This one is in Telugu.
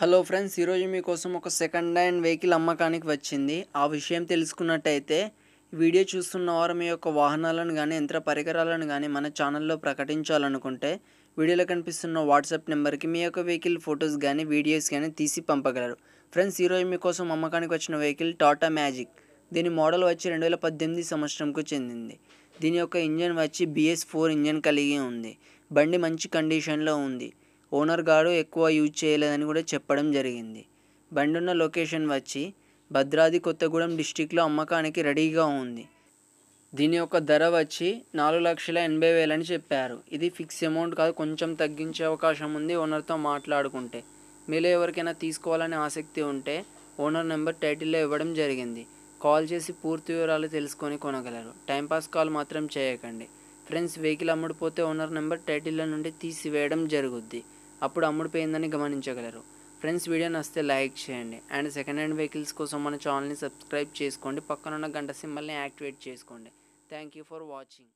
హలో ఫ్రెండ్స్ ఈరోజు మీకోసం ఒక సెకండ్ హ్యాండ్ వెహికల్ అమ్మకానికి వచ్చింది. ఆ విషయం తెలుసుకున్నట్టయితే వీడియో చూస్తున్న వారు మీ యొక్క వాహనాలను కానీ యంత్ర పరికరాలను కానీ మన ఛానల్లో ప్రకటించాలనుకుంటే వీడియోలో కనిపిస్తున్న వాట్సాప్ నెంబర్కి మీ యొక్క వెహికల్ ఫొటోస్ కానీ వీడియోస్ కానీ తీసి పంపగలరు. ఫ్రెండ్స్ ఈరోజు మీకోసం అమ్మకానికి వచ్చిన వెహికల్ టాటా మ్యాజిక్ దీని మోడల్ వచ్చి రెండు వేల పద్దెనిమిది సంవత్సరంకు చెందింది. దీని యొక్క ఇంజన్ వచ్చి బిఎస్ ఫోర్ ఇంజన్ కలిగి ఉంది. బండి మంచి కండిషన్లో ఉంది. ఓనర్ గారు ఎక్కువ యూజ్ చేయలేదని కూడా చెప్పడం జరిగింది. బండి ఉన్న లొకేషన్ వచ్చి భద్రాద్రి కొత్తగూడెం డిస్టిక్లో అమ్మకానికి రెడీగా ఉంది. దీని యొక్క ధర వచ్చి నాలుగు లక్షల ఎనభై వేలని చెప్పారు. ఇది ఫిక్స్ అమౌంట్ కాదు కొంచెం తగ్గించే అవకాశం ఉంది ఓనర్తో మాట్లాడుకుంటే. మీలో ఎవరికైనా తీసుకోవాలని ఆసక్తి ఉంటే ఓనర్ నెంబర్ టైటిల్లో ఇవ్వడం జరిగింది. కాల్ చేసి పూర్తి వివరాలు తెలుసుకొని కొనగలరు. టైంపాస్ కాల్ మాత్రం చేయకండి. ఫ్రెండ్స్ వెహికల్ అమ్ముడుపోతే ఓనర్ నెంబర్ టైటిల్లో నుండి తీసివేయడం జరుగుద్ది. అప్పుడు అమ్ముడుపోయిందని గమనించగలరు. ఫ్రెండ్స్ వీడియో నచ్చితే లైక్ చేయండి. అండ్ సెకండ్ హ్యాండ్ వెహికల్స్ కోసం మన ఛానల్ని సబ్స్క్రైబ్ చేసుకోండి. పక్కనున్న గంట సింబల్ని యాక్టివేట్ చేసుకోండి. Thank you for watching.